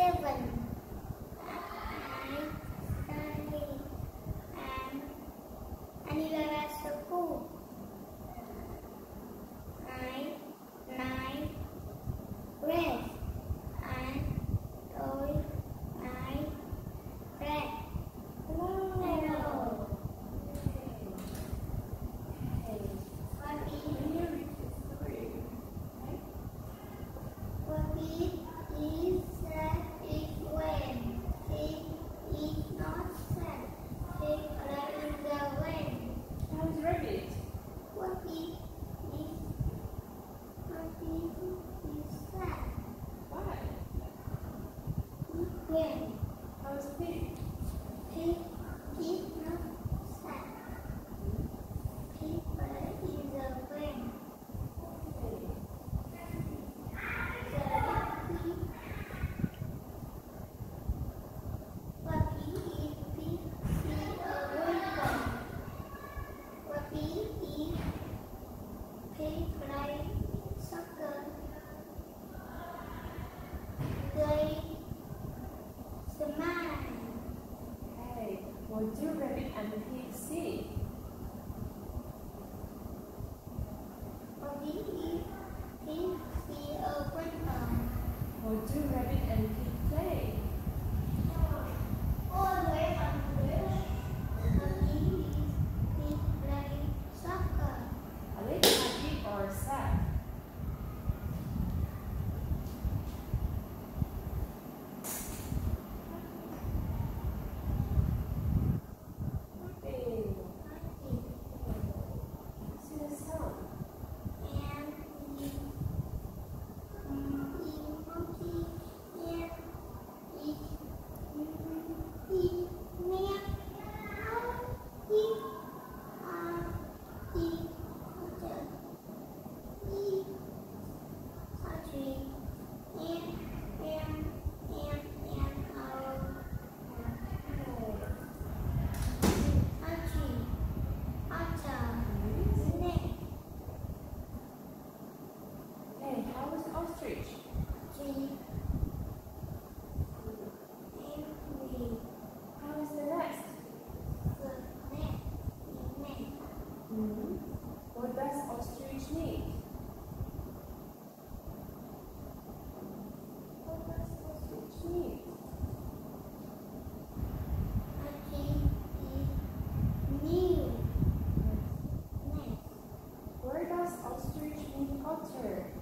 seven. I and, and geographic and the PC in Potter.